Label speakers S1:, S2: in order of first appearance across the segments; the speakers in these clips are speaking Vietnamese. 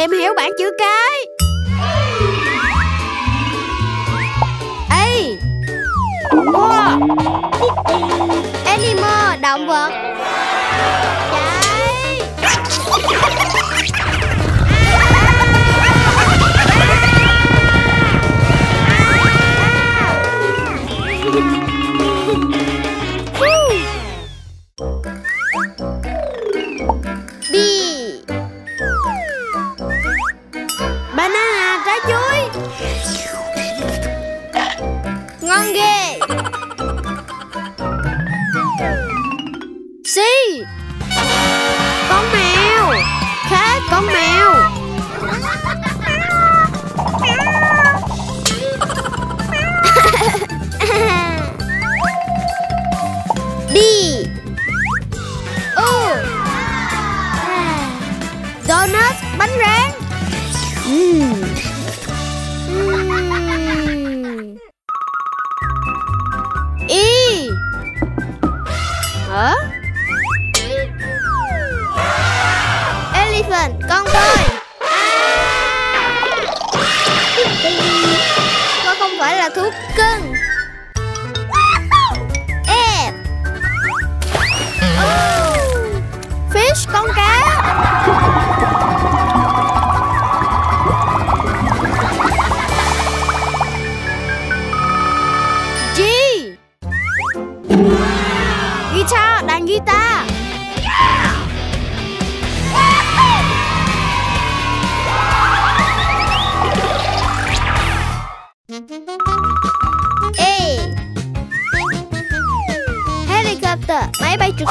S1: Tìm hiểu bảng chữ cái. Ê! Wow Animal, động vật. Khác con con cá. G Guitar, đàn guitar. Helicopter, máy bay trực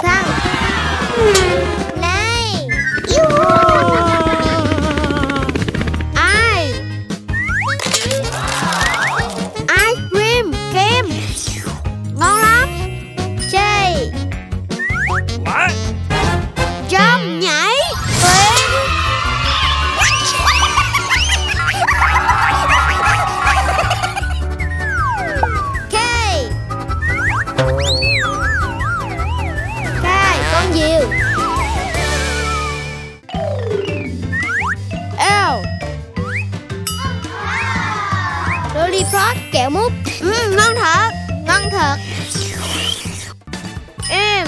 S1: Lollipop, kẹo mút. Ừ, Ngon thật Ngon thật. Em,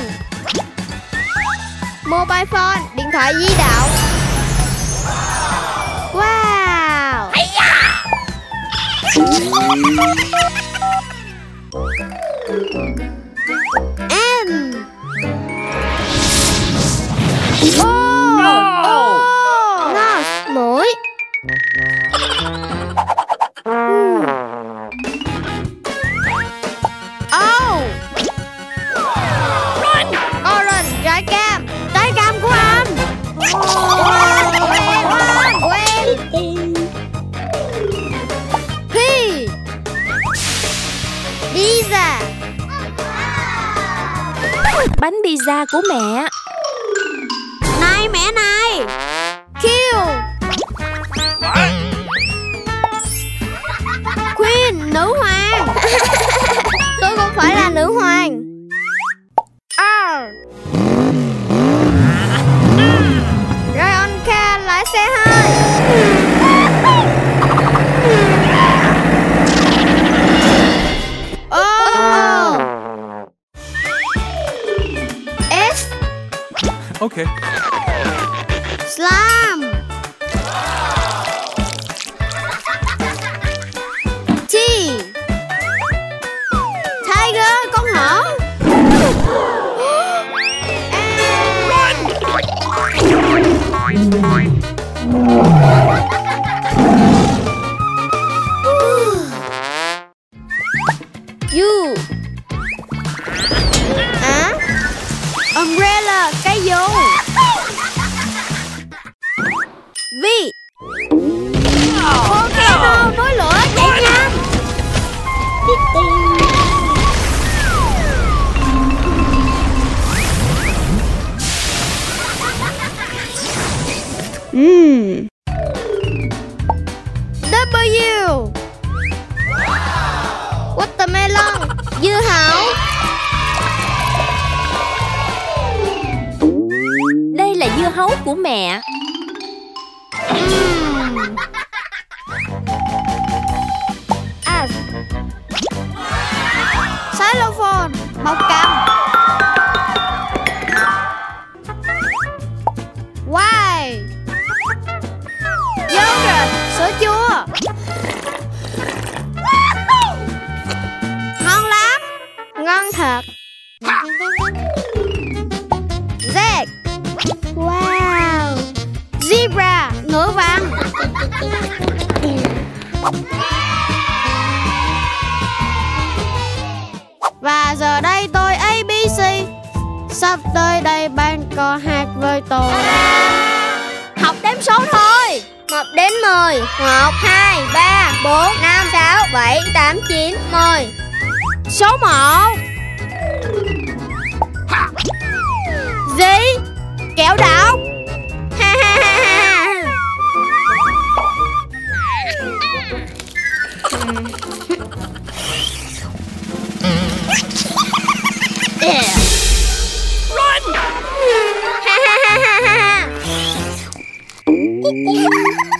S1: Mobile phone, điện thoại di động. Wow.
S2: Bánh pizza của mẹ.
S1: Này mẹ này
S3: Okay.
S1: Umbrella cái dù Vi Volcano núi lửa chạy nhanh. Mmm hấu
S2: của mẹ.
S1: Và giờ đây tôi ABC Sắp tới đây bạn có hát với tôi. Học đếm số thôi. 1 đến 10 1, 2, 3, 4, 5, 6, 7, 8, 9, 10 Số 1 Số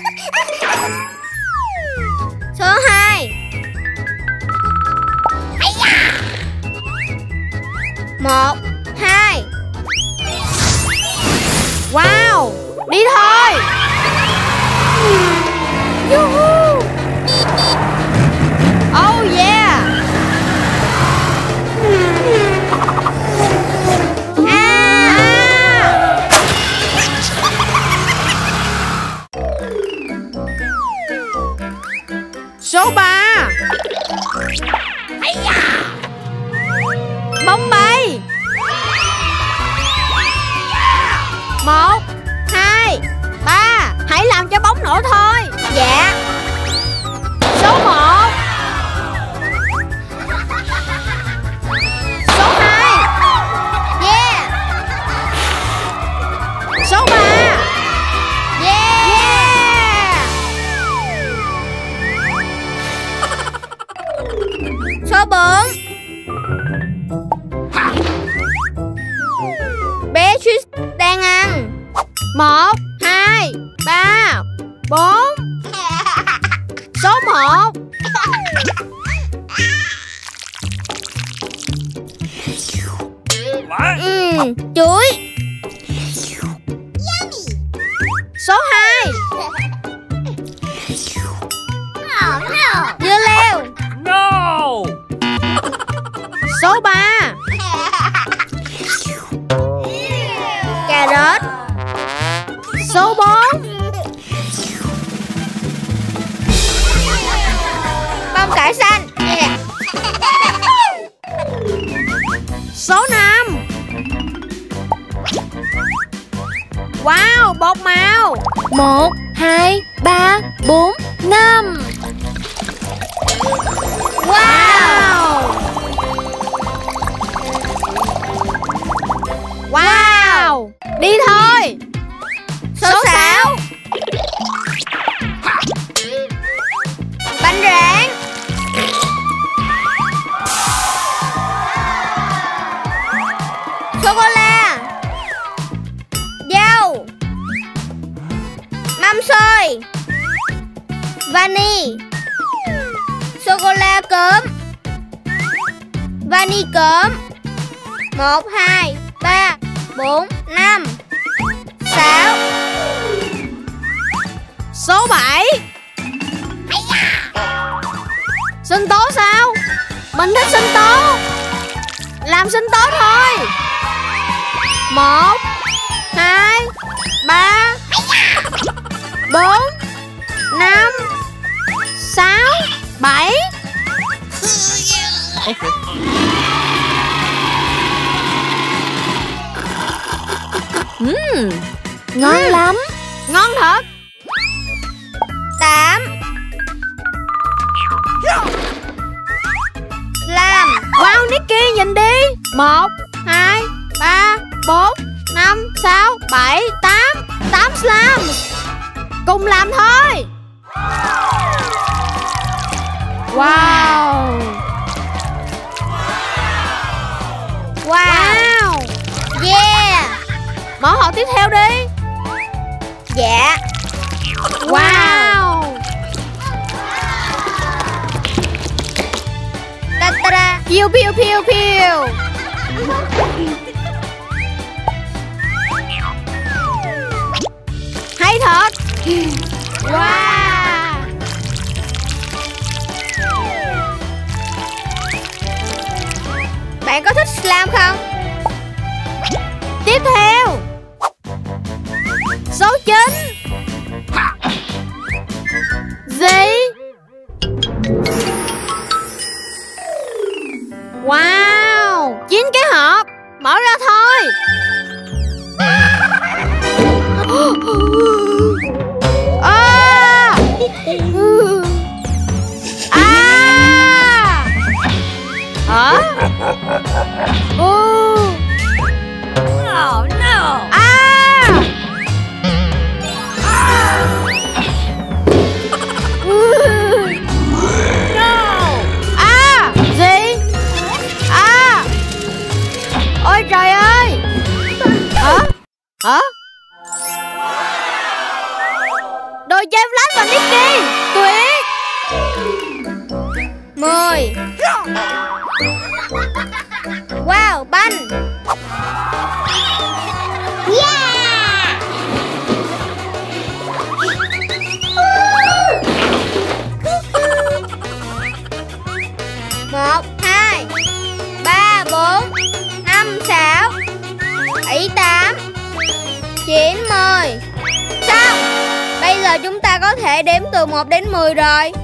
S1: cho bóng nữa thôi. Dạ. Số một. Số hai. Yeah Số ba. Yeah Số bốn. Bé Trish đang ăn. Một, bốn. Số một. Ừ, Chuối. Số hai Wow, bột màu.
S2: 1, 2, 3, 4, 5
S1: Wow. Wow. Đi thôi mini cớm một, hai, ba, bốn, năm, sáu. Số 7 Sinh tố sao? Mình thích sinh tố. Làm sinh tố thôi. Một, hai, ba, bốn, năm, sáu, bảy.
S2: Ừm, Ngon
S1: Ừ.
S2: lắm.
S1: Ngon thật. Tám. Làm. Wow Nicky nhìn đi. Một Hai Ba Bốn Năm Sáu Bảy Tám. Tám slam. Cùng làm thôi. Wow. Wow. Yeah Mở hộp tiếp theo đi. Dạ. Wow. Ta ta ta Piu piu piu piu. Hay thật. Wow. Bạn có thích slam không? Hả? Đồ chơi Flash và Nicky! Tuyệt! Mười Wow, banh 1 đến 10 rồi.